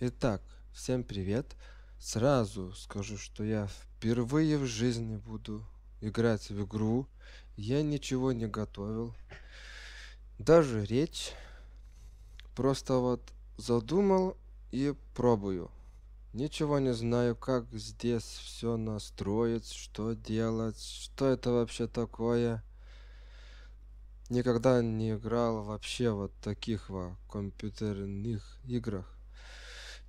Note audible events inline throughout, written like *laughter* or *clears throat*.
Итак, всем привет. Сразу скажу, что я впервые в жизни буду играть в игру. Я ничего не готовил. Даже речь. Просто вот задумал и пробую. Ничего не знаю, как здесь все настроить, что делать, что это вообще такое. Никогда не играл вообще вот таких во компьютерных играх.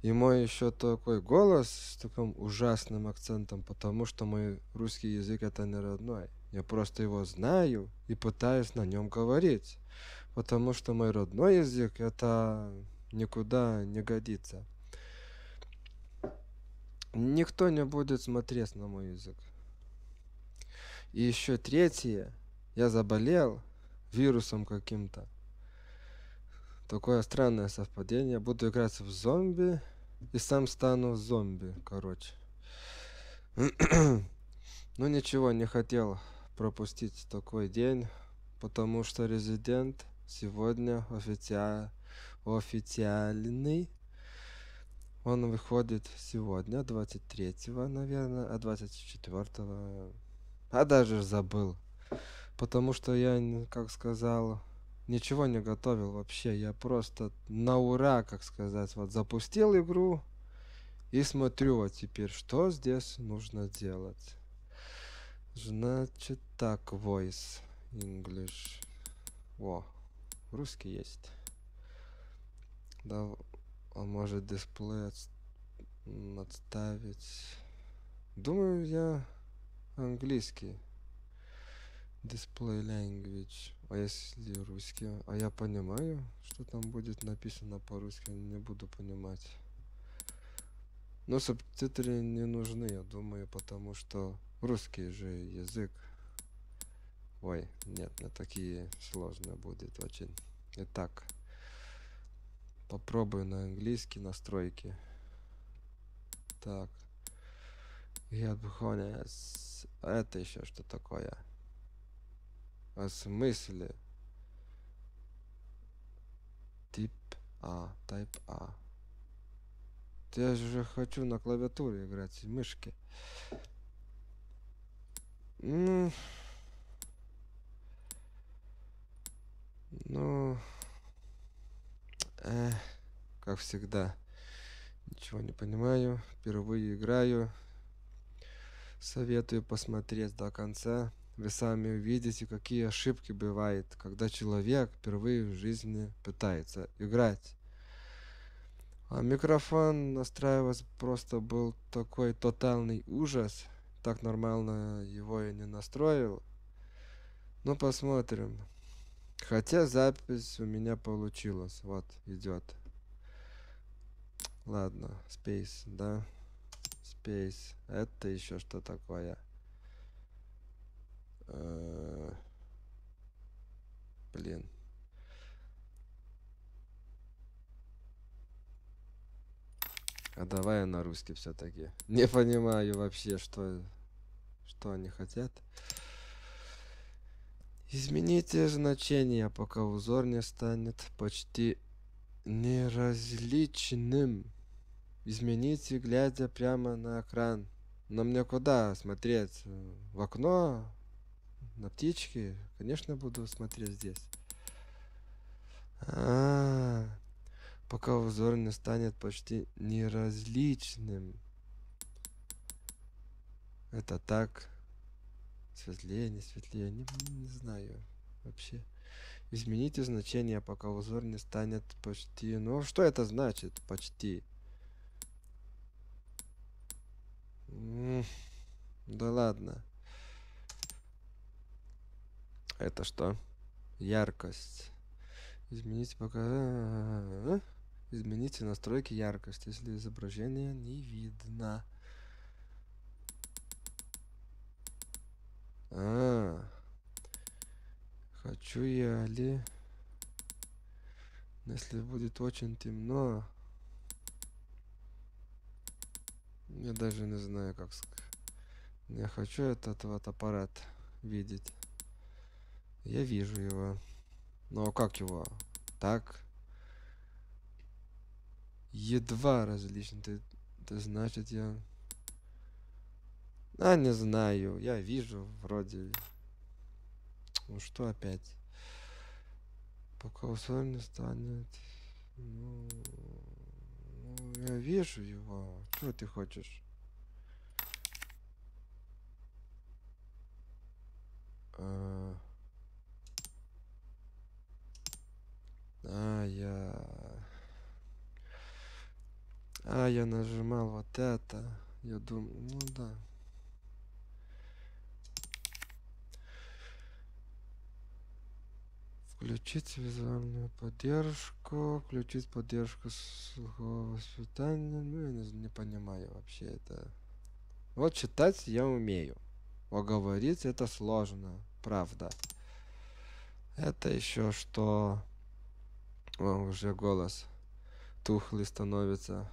И мой еще такой голос с таким ужасным акцентом, потому что мой русский язык это не родной. Я просто его знаю и пытаюсь на нем говорить. Потому что мой родной язык это никуда не годится. Никто не будет смотреть на мой язык. И еще третье. Я заболел вирусом каким-то. Такое странное совпадение. Буду играть в зомби и сам стану зомби, короче. *clears throat* ну ничего, не хотел пропустить такой день, потому что резидент сегодня официа... официальный. Он выходит сегодня, 23-го, наверное, а 24-го... А даже забыл. Потому что я, как сказал, ничего не готовил вообще. Я просто на ура, как сказать, вот запустил игру и смотрю вот теперь, что здесь нужно делать. Значит так, voice, English. О, русский есть. Да, он может дисплей отставить. Думаю, я английский. Display language. А если русский? А я понимаю, что там будет написано по-русски, не буду понимать. Но субтитры не нужны, я думаю, потому что русский же язык. Ой, нет, не такие сложные будет очень. Итак, попробую на английский настройки. Так. Get Это еще что такое? В смысле? Тип А, Type А. Я же хочу на клавиатуре играть, мышки. Ну... Ну... Э, как всегда. Ничего не понимаю. Впервые играю. Советую посмотреть до конца вы сами увидите, какие ошибки бывают, когда человек впервые в жизни пытается играть. А микрофон настраивать просто был такой тотальный ужас. Так нормально его и не настроил. Ну, посмотрим. Хотя запись у меня получилась. Вот, идет. Ладно, Space, да? Space. Это еще что такое? Э, блин. А давай на русский все-таки. Не понимаю вообще, что, что они хотят. Измените значение, пока узор не станет почти неразличным. Измените, глядя прямо на экран. Но мне куда смотреть? В окно? На птички, конечно, буду смотреть здесь. А, -а, -а пока узор не станет почти неразличным. Это так. Светлее, не светлее, не, не знаю вообще. Измените значение, пока узор не станет почти. Ну, что это значит? Почти. да ладно. Это что? Яркость. Измените пока... Измените настройки яркости, если изображение не видно. А, хочу я ли... Если будет очень темно... Я даже не знаю, как. Я хочу этот вот аппарат видеть. Я вижу его. Но как его? Так. Едва различен. Это, это значит я... А, не знаю. Я вижу вроде... Ну что опять? Пока усоль не станет... Ну... ну... Я вижу его. Что ты хочешь? А... А, я... А, я нажимал вот это. Я думаю, ну да. Включить визуальную поддержку, включить поддержку слухового воспитания. Ну, я не, не понимаю вообще это. Вот читать я умею. А говорить это сложно, правда. Это еще что уже голос тухлый становится.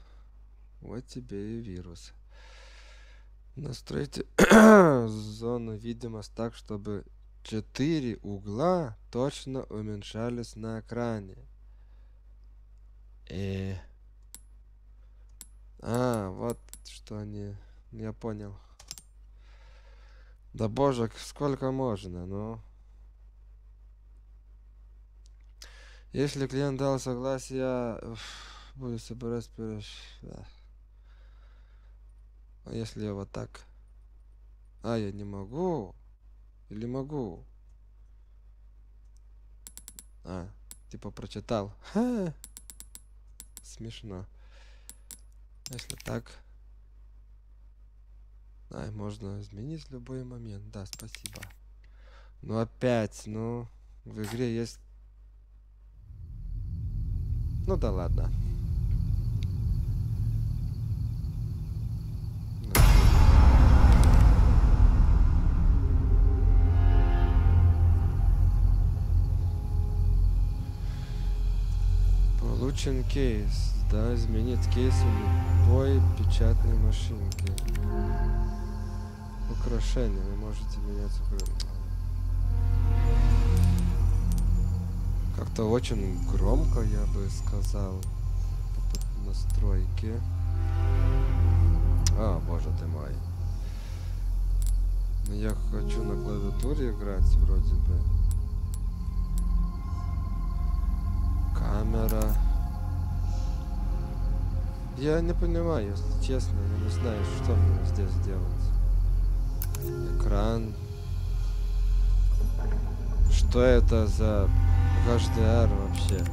Вот тебе и вирус. Настройте *clears throat* зону видимость так, чтобы четыре угла точно уменьшались на экране. И... Э. А, вот что они... Я понял. Да боже, сколько можно, ну... Если клиент дал согласие, буду собирать Да. А если я вот так? А, я не могу. Или могу? А, типа прочитал. Ха! Смешно. Если так... А, можно изменить в любой момент. Да, спасибо. Ну опять, ну... В игре есть ну да ладно. Получен кейс. Да, изменить кейс у любой печатной машинки. Украшение. Вы можете менять Как-то очень громко, я бы сказал, настройки. А, боже ты мой. Но я хочу на клавиатуре играть вроде бы. Камера. Я не понимаю, если честно, я не знаю, что мне здесь делать. Экран. Что это за HDR вообще.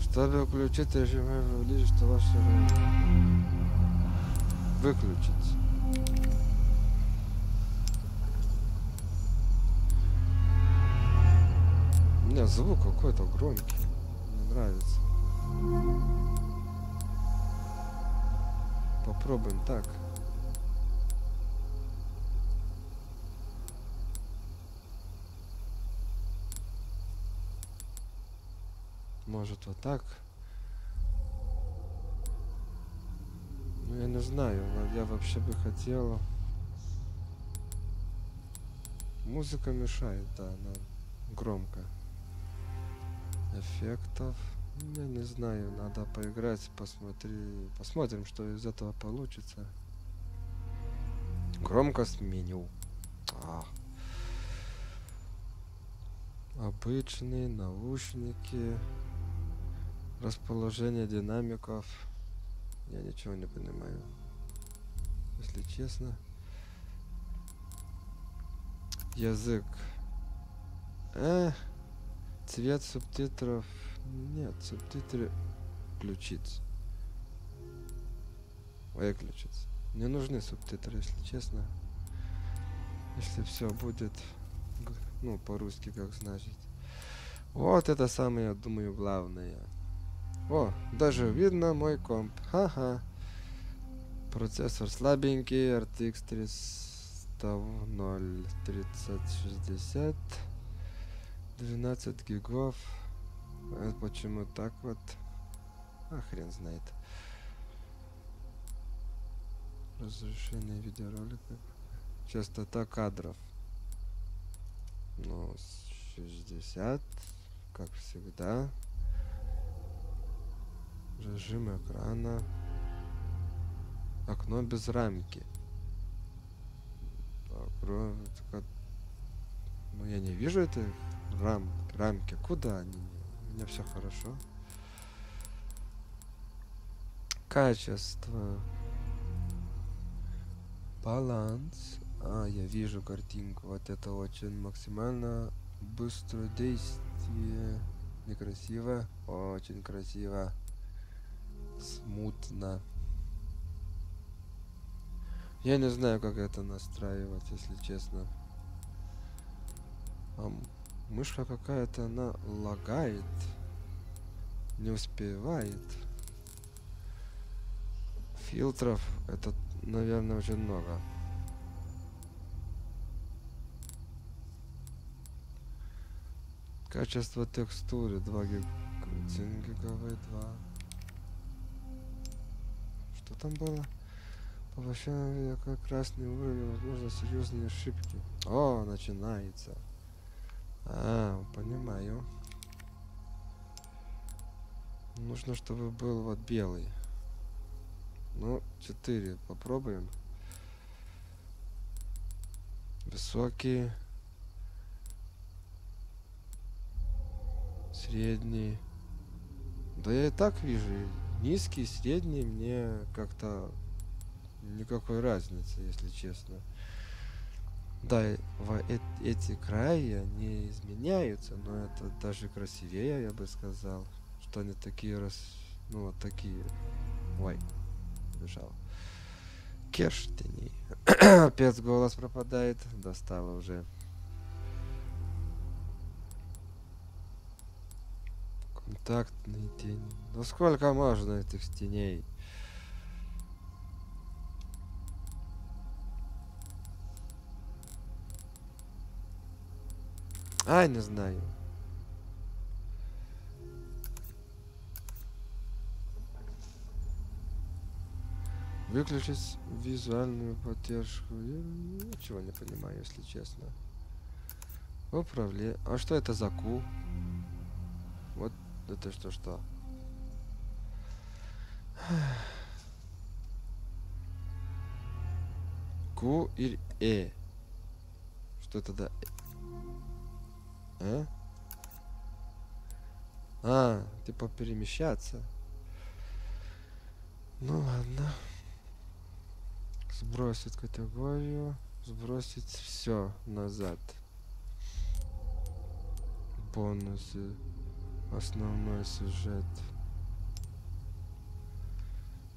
Чтобы включить режим увеличить, что ваше выключить. У меня звук какой-то громкий. Мне нравится. Попробуем так. Может вот так. Ну я не знаю, я вообще бы хотел. Музыка мешает, да, она громко. Эффектов. Я не знаю, надо поиграть, посмотри, посмотрим, что из этого получится. Громкость меню. А. Обычные наушники. Расположение динамиков. Я ничего не понимаю. Если честно. Язык. Э, цвет субтитров. Нет, субтитры включить. Выключить. Не нужны субтитры, если честно. Если все будет, ну, по-русски, как значит. Вот это самое, я думаю, главное. О, даже видно мой комп. Ха-ха. Процессор слабенький, RTX 300 3060. 12 гигов. А почему так вот? А хрен знает. Разрешение видеоролика. Частота кадров. Ну, 60, как всегда. Режим экрана. Окно без рамки. Так, Ну я не вижу этой рам рамки. Куда они? У меня все хорошо. Качество. Баланс. А, я вижу картинку. Вот это очень максимально быстродействие. Некрасиво. Очень красиво. Смутно. Я не знаю, как это настраивать, если честно. А мышка какая-то, она лагает. Не успевает. Фильтров это, наверное, очень много. Качество текстуры 2 гиг... 1 гигабайт 2. Что там было? Как красный уровень, возможно, серьезные ошибки. О, начинается. А, понимаю. Нужно, чтобы был вот белый. Ну, 4. Попробуем. Высокий. Средний. Да я и так вижу. Низкий, средний мне как-то никакой разницы, если честно. Да, эти края не изменяются, но это даже красивее, я бы сказал. Что они такие раз... Ну, вот такие. Ой, бежал. Керштени. Опять *coughs* голос пропадает. Достало уже. Контактный тень. Ну сколько можно этих теней? Ай, не знаю. Выключить визуальную поддержку. Я ничего не понимаю, если честно. Управление. А что это за ку? Вот это что что? Ку или Э? Что это да? А? А, типа перемещаться. Ну ладно. Сбросить категорию. Сбросить все назад. Бонусы. Основной сюжет.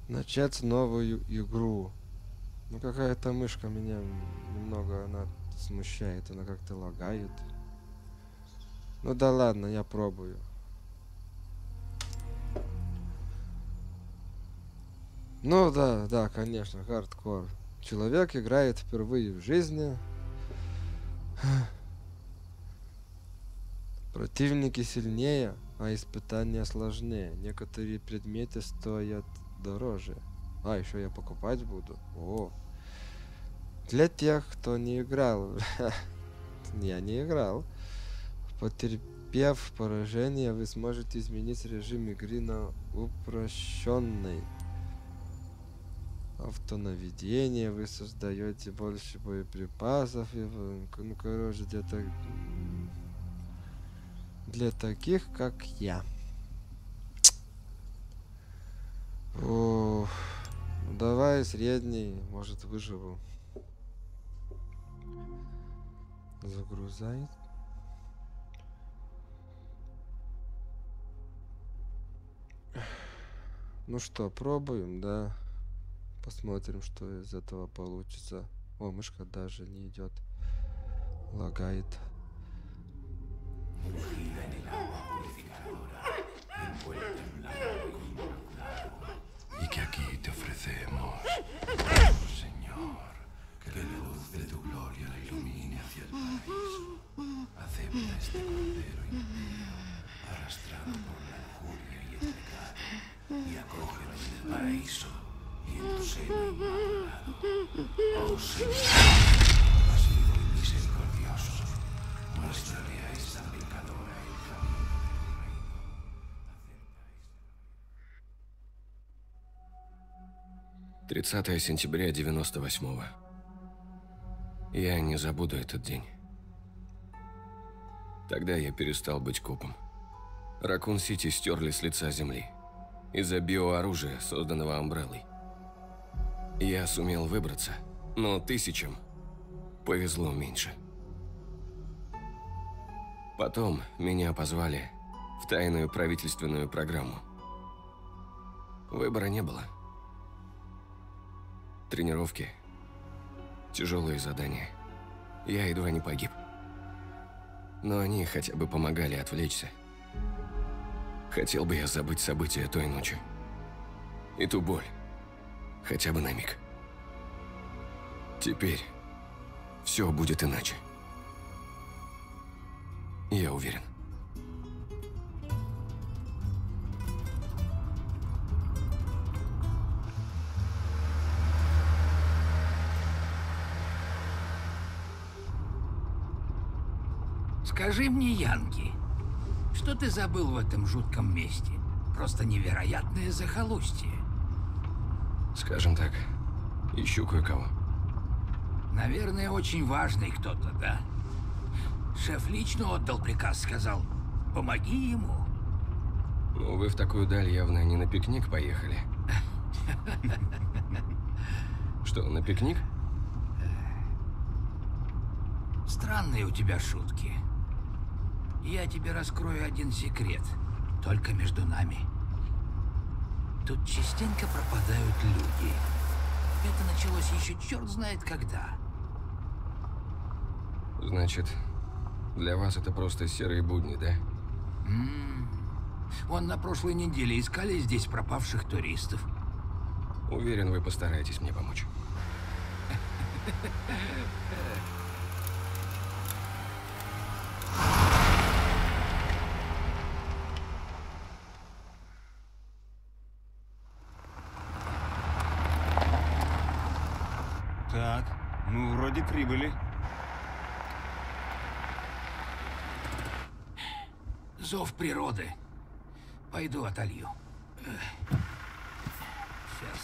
Начать новую игру. Ну какая-то мышка меня немного она смущает. Она как-то лагает. Ну да ладно, я пробую. Ну да, да, конечно, хардкор. Человек играет впервые в жизни. Противники сильнее, а испытания сложнее. Некоторые предметы стоят дороже. А, еще я покупать буду. О. Для тех, кто не играл. *laughs* Я не играл. Потерпев поражение, вы сможете изменить режим игры на упрощенный. Автонаведение, вы создаете больше боеприпасов, и ну, короче, где-то для таких, как я. Ну давай средний, может выживу. Загрузай. Ну что, пробуем, да? Посмотрим, что из этого получится. О, мышка даже не идет. Лагает. Y que aquí te ofrecemos, Señor, que la luz de tu gloria la ilumine hacia el paraíso. Acepta este cordero impío, arrastrado por la lujuria y el pecado, y acógelo en el paraíso y en tu seno inmaculado. Oh Señor, pasivo y misericordioso, muéstrale 30 сентября 98-го. Я не забуду этот день. Тогда я перестал быть копом. Ракун-Сити стерли с лица земли. Из-за биооружия, созданного Амбреллой. Я сумел выбраться, но тысячам повезло меньше. Потом меня позвали в тайную правительственную программу. Выбора не было. Тренировки, тяжелые задания. Я едва не погиб. Но они хотя бы помогали отвлечься. Хотел бы я забыть события той ночи. И ту боль. Хотя бы на миг. Теперь все будет иначе. Я уверен. Скажи мне, Янки, что ты забыл в этом жутком месте? Просто невероятное захолустье. Скажем так, ищу кое-кого. Наверное, очень важный кто-то, да? Шеф лично отдал приказ, сказал, помоги ему. Ну, вы в такую даль явно не на пикник поехали. Что, на пикник? Странные у тебя шутки. Я тебе раскрою один секрет, только между нами. Тут частенько пропадают люди. Это началось еще черт знает когда. Значит, для вас это просто серые будни, да? М Вон на прошлой неделе искали здесь пропавших туристов. Уверен, вы постараетесь мне помочь. *laughs* Так, ну вроде прибыли. Зов природы. Пойду отолью. Сейчас.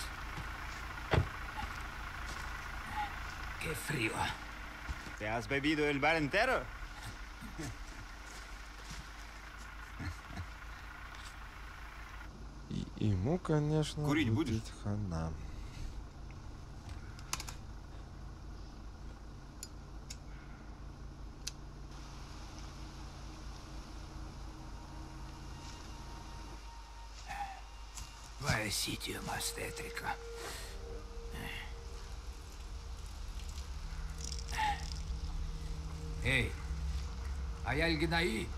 Qué frío. ¿Te has bebido el bar entero? И ему, конечно, Курить будешь? будет хана. Necessite uma obstétrica. Ei, alguém aí?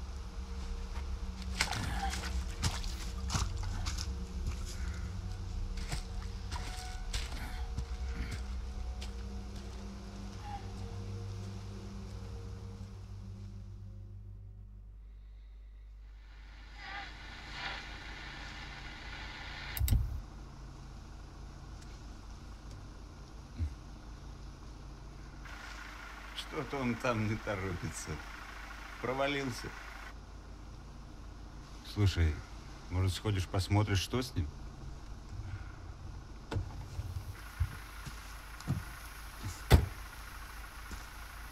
Что-то он там не торопится. Провалился. Слушай, может, сходишь посмотришь, что с ним?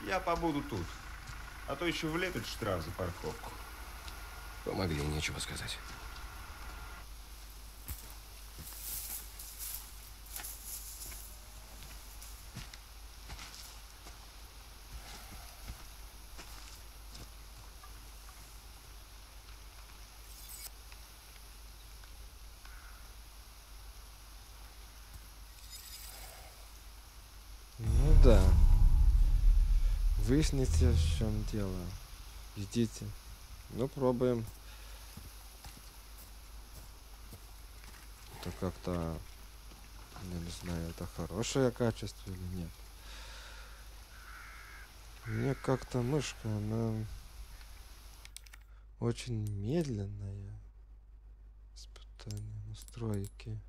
Я побуду тут. А то еще влепит штраф за парковку. Помогли, нечего сказать. Ну да. Выясните, в чем дело. Идите. Ну, пробуем. Это как-то... Я не знаю, это хорошее качество или нет. Мне как-то мышка, она очень медленная. Испытание настройки.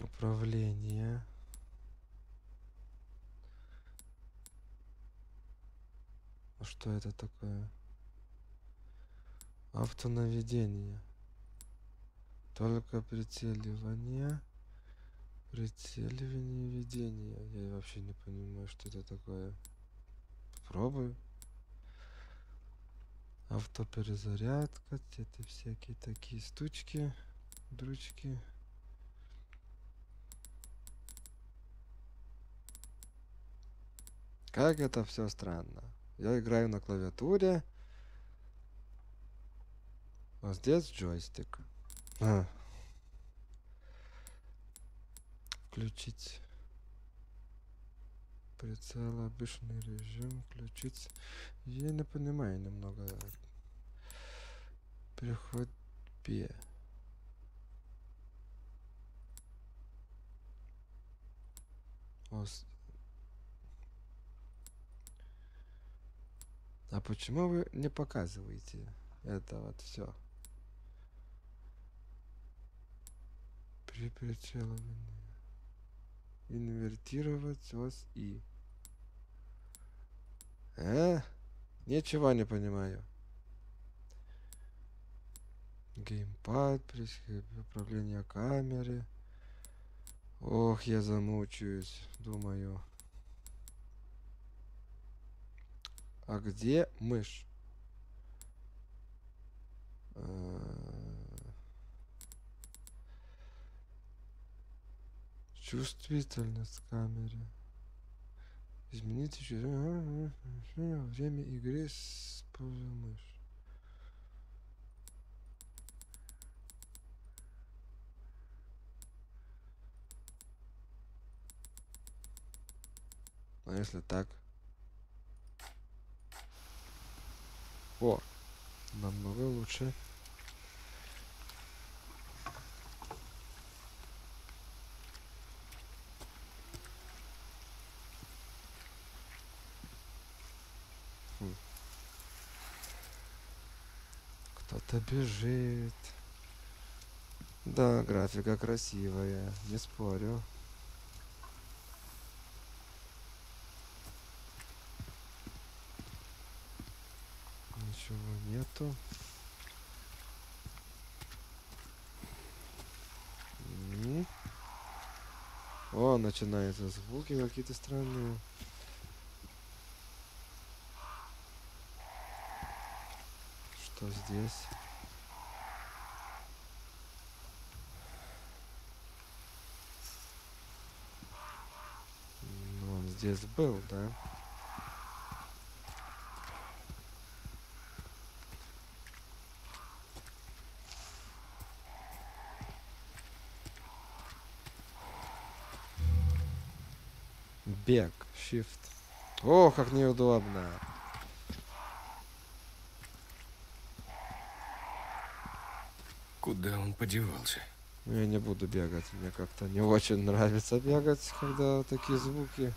Управление. А что это такое? Автонаведение. Только прицеливание. Прицеливание видения. Я вообще не понимаю, что это такое. Попробую. Автоперезарядка. Это всякие такие стучки. Дручки. Как это все странно. Я играю на клавиатуре. А здесь джойстик. А. Включить прицел, обычный режим, включить. Я не понимаю немного. Переход Б. Ос... А почему вы не показываете это вот все? При. Инвертировать ось И. Э? Ничего не понимаю. Геймпад, управление камеры. Ох, я замучаюсь, думаю. А где мышь? А, чувствительность камеры. Измените время игры с мышь. А если так? О, намного лучше. Хм. Кто-то бежит. Да, графика красивая, не спорю. Нету. И... О, начинаются звуки какие-то странные. Что здесь? Ну, он здесь был, да? Бег. Shift. О, как неудобно. Куда он подевался? Я не буду бегать. Мне как-то не очень нравится бегать, когда такие звуки.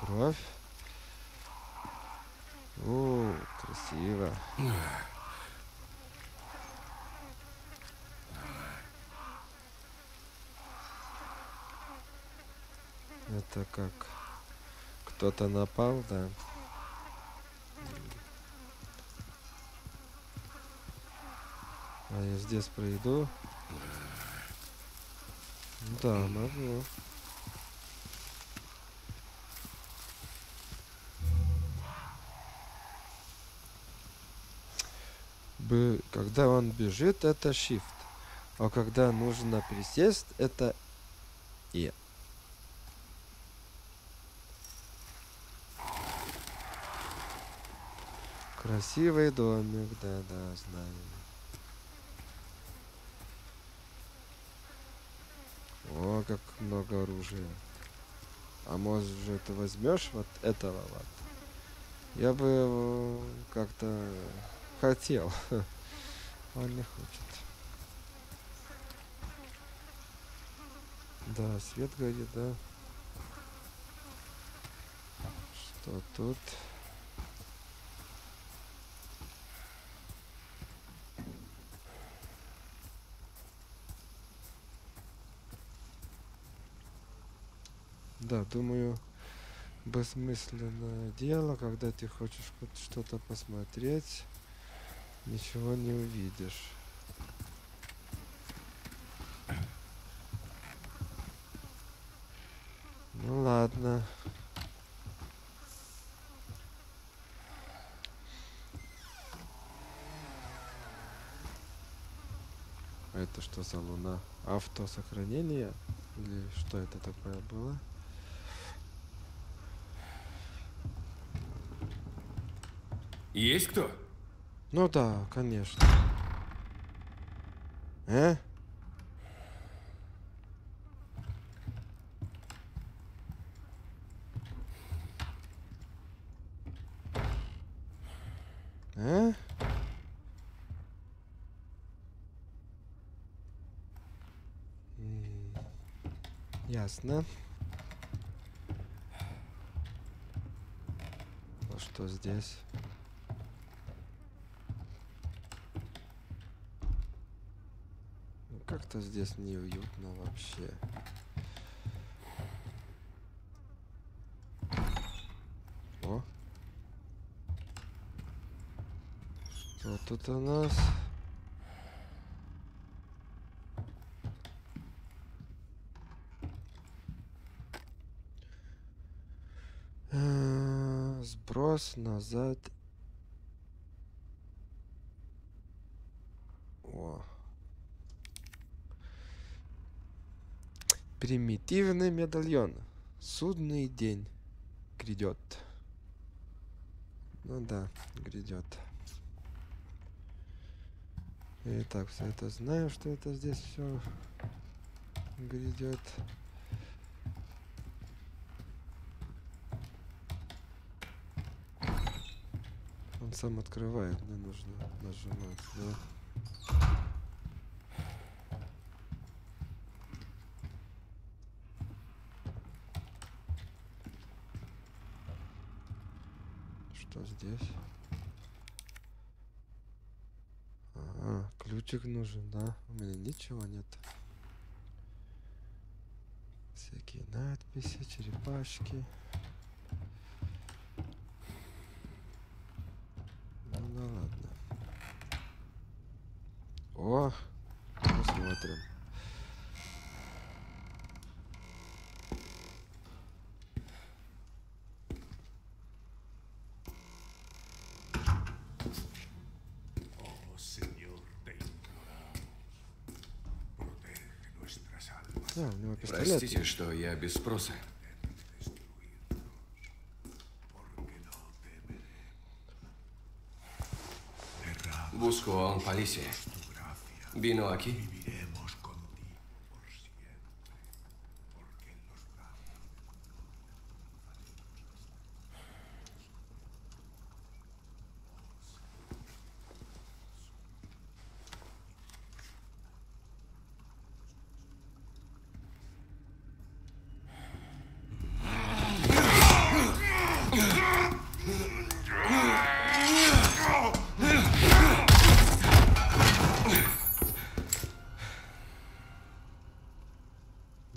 Кровь. О, красиво. Это как кто-то напал, да. А я здесь пройду. Да, могу. Бы, когда он бежит, это shift. А когда нужно присесть, это E. Красивый домик, да-да, знаю. О, как много оружия. А может же ты возьмешь вот этого вот? Я бы как-то хотел. *laughs* Он не хочет. Да, свет горит, да. Что тут? Да, думаю, бессмысленное дело, когда ты хочешь что-то посмотреть, ничего не увидишь. Ну ладно. Это что за луна? Автосохранение? Или что это такое было? Есть кто? Ну да, конечно. Э? Э? Ясно. А что здесь? Ну, Как-то здесь неуютно вообще. О. Что тут у нас? Э, Сброс назад. О. Примитивный медальон. Судный день грядет. Ну да, грядет. Итак, все это знаю, что это здесь все грядет. Он сам открывает, не нужно нажимать, да? Что здесь? Ага, ключик нужен, да? У меня ничего нет. Всякие надписи, черепашки. Ну да ладно. О, посмотрим. Oh, Señor, te imploramos. Protege nuestras almas. Да, у него пистолет. Простите, что я без спроса. Busco a un aquí.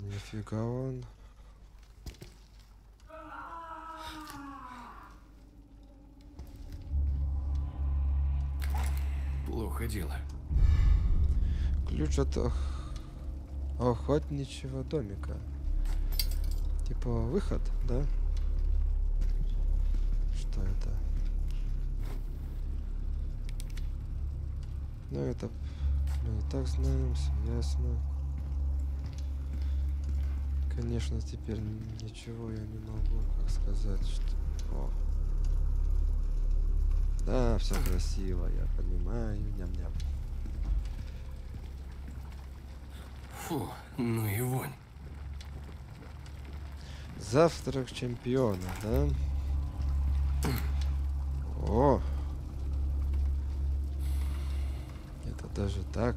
Нифига он. Плохо дело. Ключ от ох- охотничьего домика. Типа выход, да? Что это? Ну это мы и так знаем, все ясно. Конечно, теперь ничего я не могу, как сказать, что... О. Да, все красиво, я понимаю, ням-ням. Фу, ну и вонь. Завтрак чемпиона, да? О! Это даже так.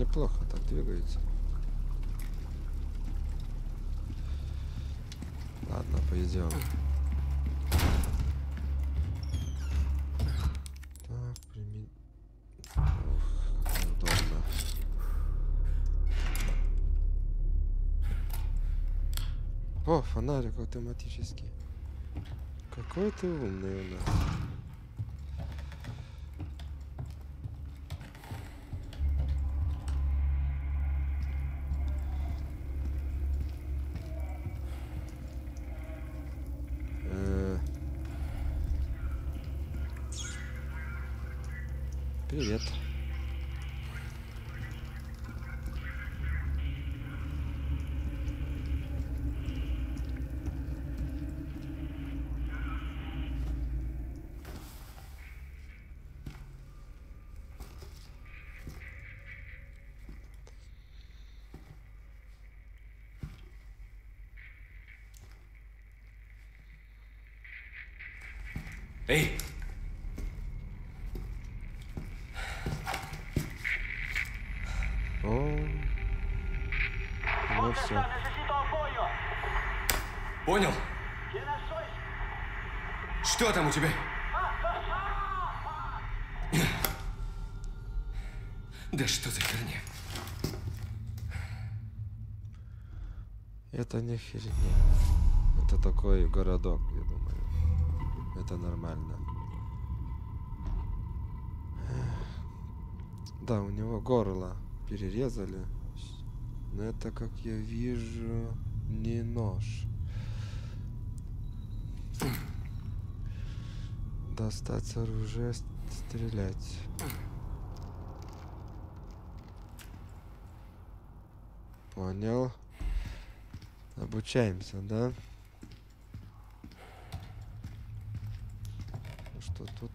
неплохо так двигается. Ладно, пойдем. О, фонарик автоматический. Какой ты умный у нас. Привет. Эй! О. Ну все. Понял? Что там у тебя? Да что за херня? Это не херня. Это такой городок, я думаю. Это нормально. Да, у него горло перерезали. Но это, как я вижу, не нож. Достать оружие, стрелять. Понял. Обучаемся, да? Ну Что тут?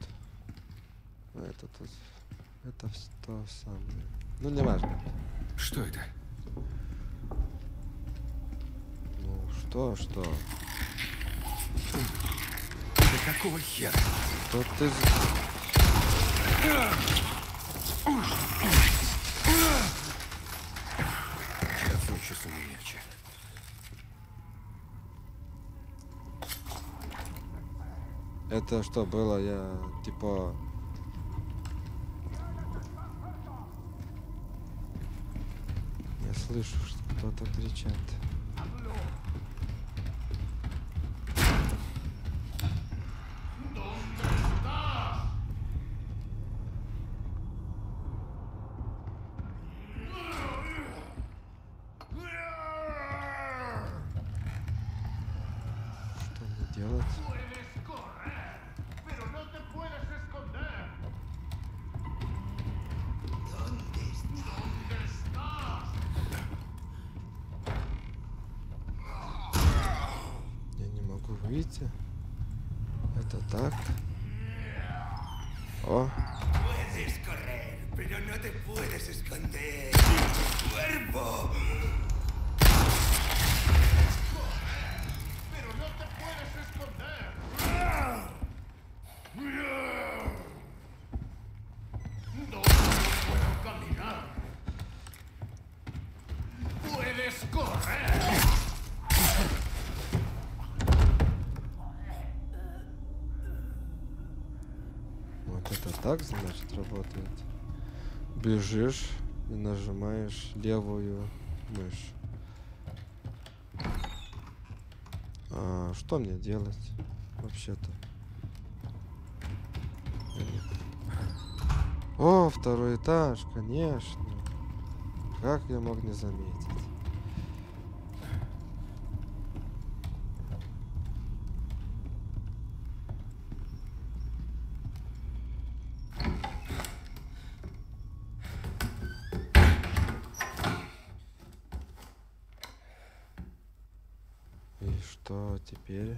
А, это тут. Это то самое. Ну, не важно. Что это? Ну, что, что? Какого хера? Что ты... Сейчас меня легче. Это что было? Я, типа... Я слышу, что кто-то кричат. Так, значит, работает. Бежишь и нажимаешь левую мышь. А что мне делать вообще-то? О, второй этаж, конечно. Как я мог не заметить? И что теперь?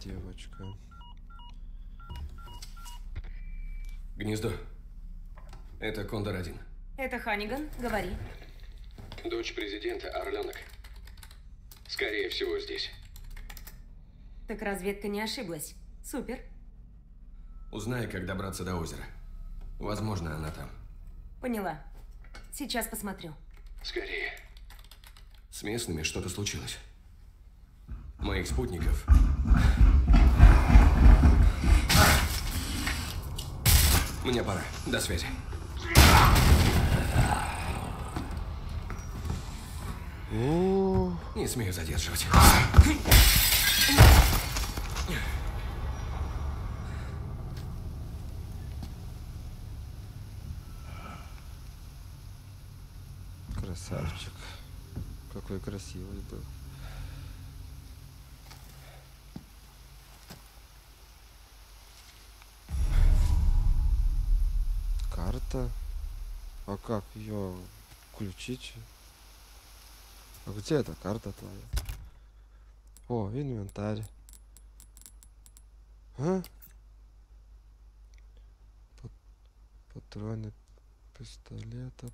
Девочка. Гнездо. Это Кондор-1. Это Ханиган, говори. Дочь президента, Орленок. Скорее всего, здесь. Так разведка не ошиблась. Супер. Узнай, как добраться до озера. Возможно, она там. Поняла. Сейчас посмотрю. Скорее. С местными что-то случилось. Моих спутников. Мне пора. До связи. Не смею задерживать. красавчик. Какой красивый был. Карта. А как ее включить? А где эта карта твоя? О, инвентарь. А? Пат- Патроны пистолета.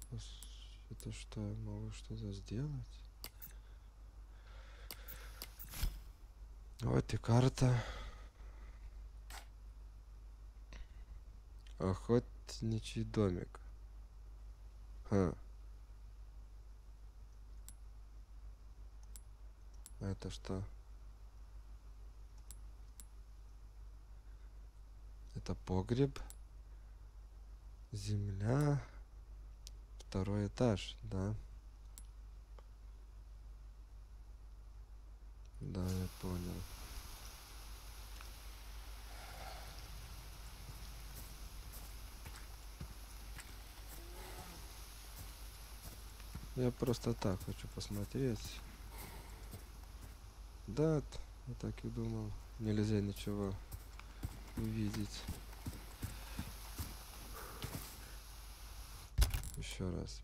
Это что, я могу что-то сделать? Вот и карта. Охотничий домик. Ха. Это что? Это погреб. Земля. Второй этаж, да. Да, я понял. Я просто так хочу посмотреть. Да, так и думал. Нельзя ничего увидеть. Еще раз.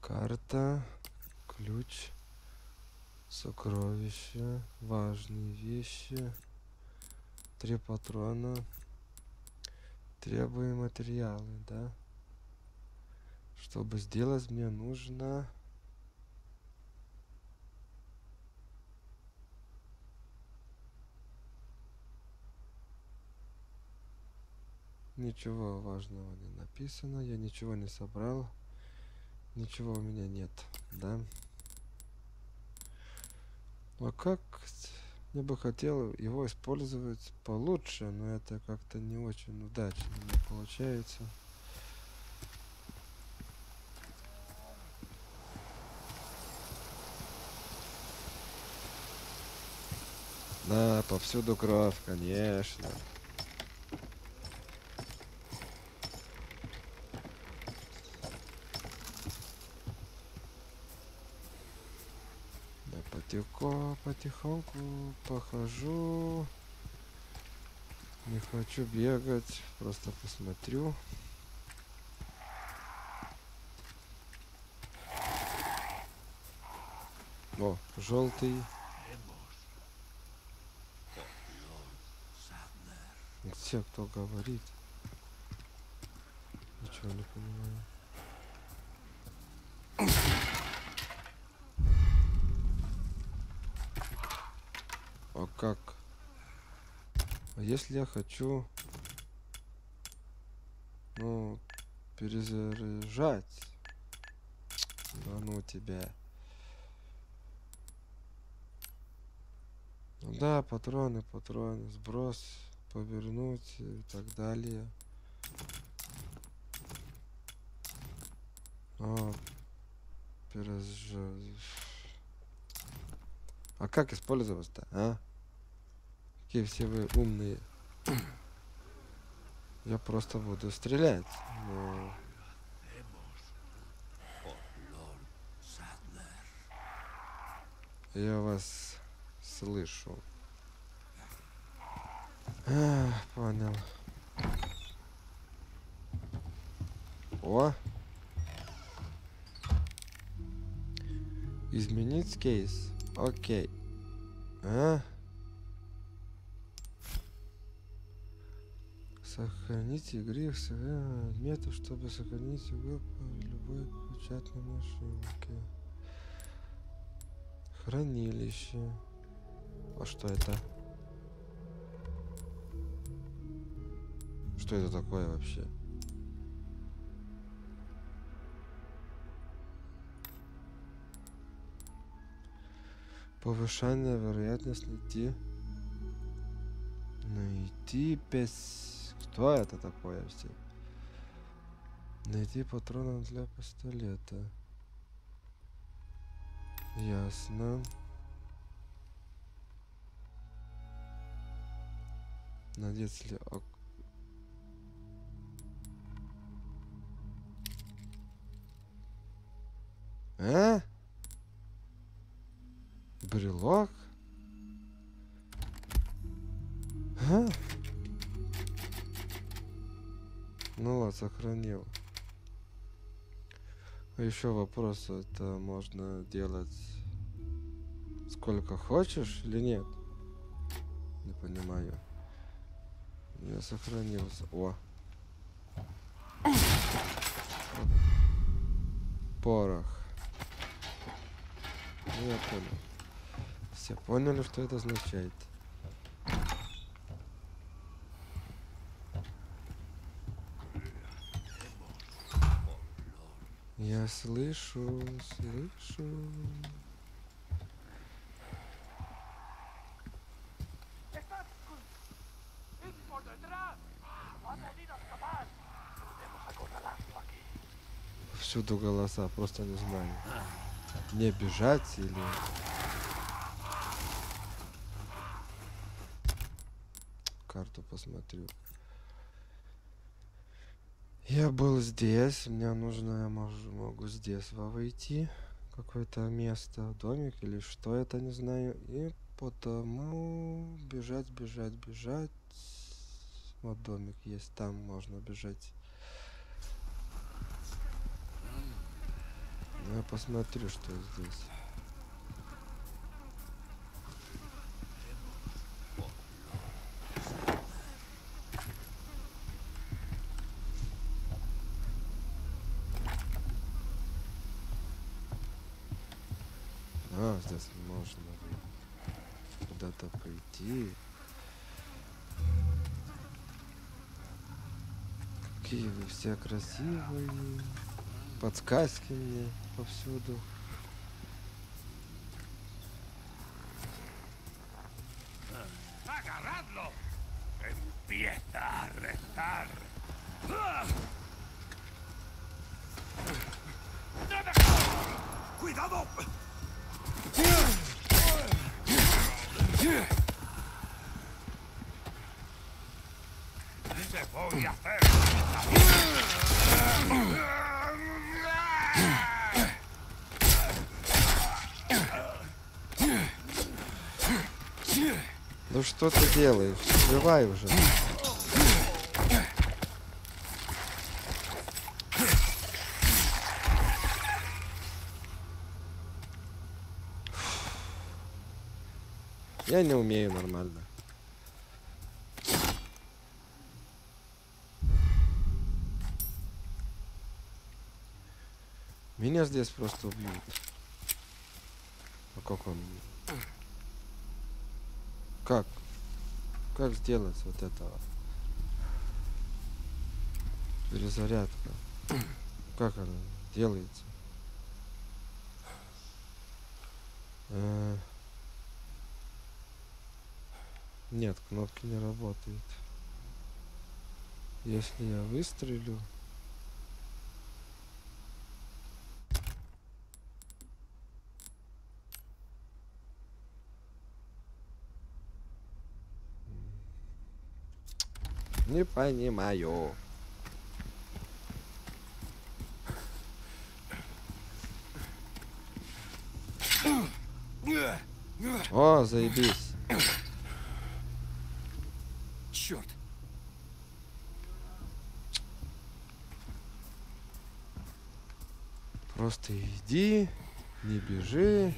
Карта, ключ, сокровища, важные вещи, три патрона, требуемые материалы, да? Чтобы сделать, мне нужно... Ничего важного не написано, я ничего не собрал, ничего у меня нет, да? А как я бы хотел его использовать получше, но это как-то не очень удачно не получается. Да, повсюду кровь, конечно. Я потихо, потихоньку похожу. Не хочу бегать, просто посмотрю. О, желтый. Все, кто говорит. Ничего не понимаю. А как? А если я хочу, ну, перезаряжать? Да ну тебя. Ну да, патроны, патроны, сброс, повернуть и так далее. А, перезаряжать. А как использовать-то, а? Какие все вы умные. Я просто буду стрелять. но- Я вас слышу. А, понял. О! Изменить кейс. Окей. А? Сохранить игры в своем чтобы сохранить игру по любой печатной машинке. Хранилище. А что это? Что это такое вообще? Повышение вероятность найти. Найти без... Что это такое все? Найти патроны для пистолета. Ясно. Надеюсь ли... ок- А? Брелок? А? Ну ладно, сохранил. Еще вопрос, это можно делать сколько хочешь или нет? Не понимаю. Я сохранился. О. Порох. Ну, я понял. Все поняли, что это означает. Я слышу, слышу. Всюду голоса, просто не знаю. Не бежать или... Карту посмотрю. Я был здесь, мне нужно, я мож- могу здесь во- войти. Какое-то место, домик или что это, не знаю. И потому бежать, бежать, бежать. Вот домик есть, там можно бежать. Я посмотрю, что здесь. А, здесь можно вы- куда-то пойти. Какие вы все красивые. Подсказки мне повсюду. ¡Agarradlo! Empieza a rezar. ¡Cuidado! ¡Te voy a hacer! Ну что ты делаешь? Сбивай уже. Я не умею нормально. Меня здесь просто убьют. А как он? Как? Как сделать вот это? Перезарядка. Как она делается? Э, Нет, кнопки не работают. Если я выстрелю... Не понимаю. О, заебись. Черт! Просто иди, не бежи.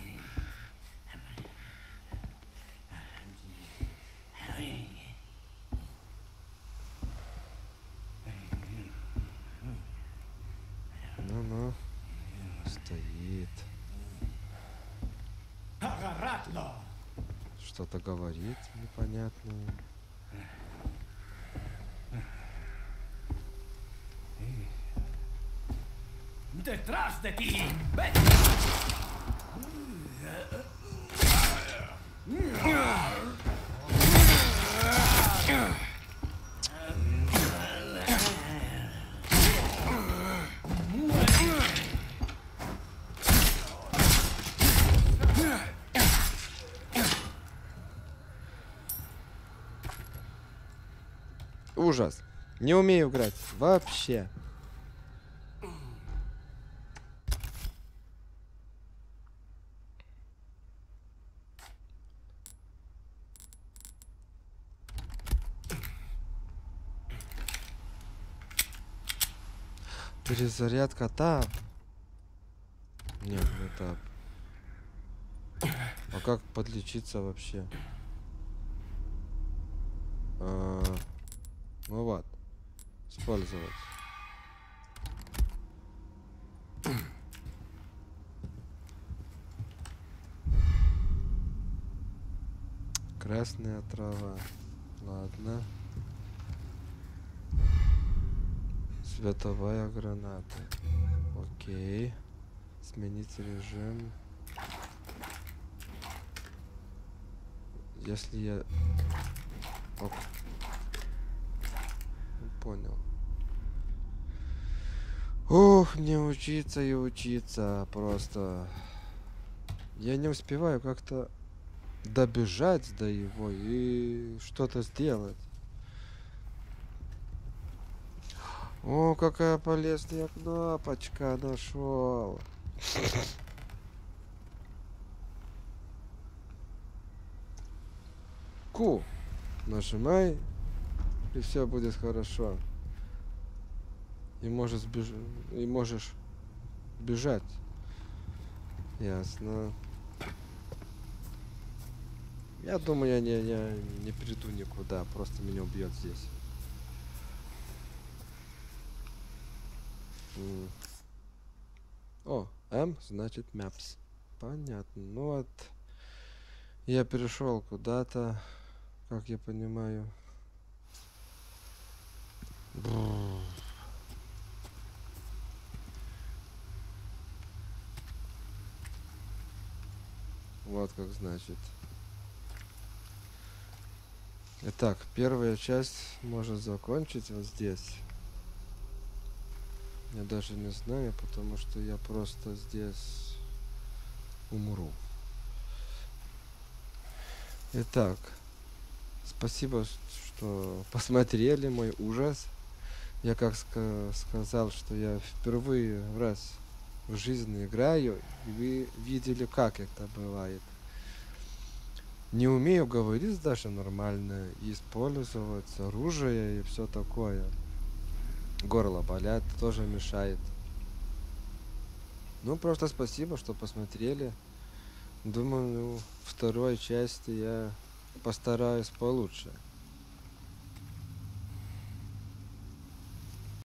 aastati Ужас. Не умею играть. Вообще. Перезарядка тап. Нет, не тап. А как подлечиться вообще? А, ну вот. Использовать. Красная трава. Ладно. Световая граната. Окей. Сменить режим. Если я... Оп. Ну, Понял. Ох, мне учиться и учиться. Просто... Я не успеваю как-то добежать до его и что-то сделать. О, какая полезная кнопочка нашел. Ку. Нажимай, и все будет хорошо. И можешь сбеж... и можешь бежать. Ясно. Я думаю, я не, не, не приду никуда, просто меня убьет здесь. О, М значит Maps. Понятно. Ну вот, я перешел куда-то, как я понимаю. Вот как значит. Итак, первая часть можно закончить вот здесь. Я даже не знаю, потому что я просто здесь умру. Итак, спасибо, что *laughs* посмотрели мой ужас. Я как ска- сказал, что я впервые раз в жизни играю, и вы видели, как это бывает. Не умею говорить даже нормально, использовать оружие и все такое. Горло болят, тоже мешает. Ну, просто спасибо, что посмотрели. Думаю, ну, второй части я постараюсь получше.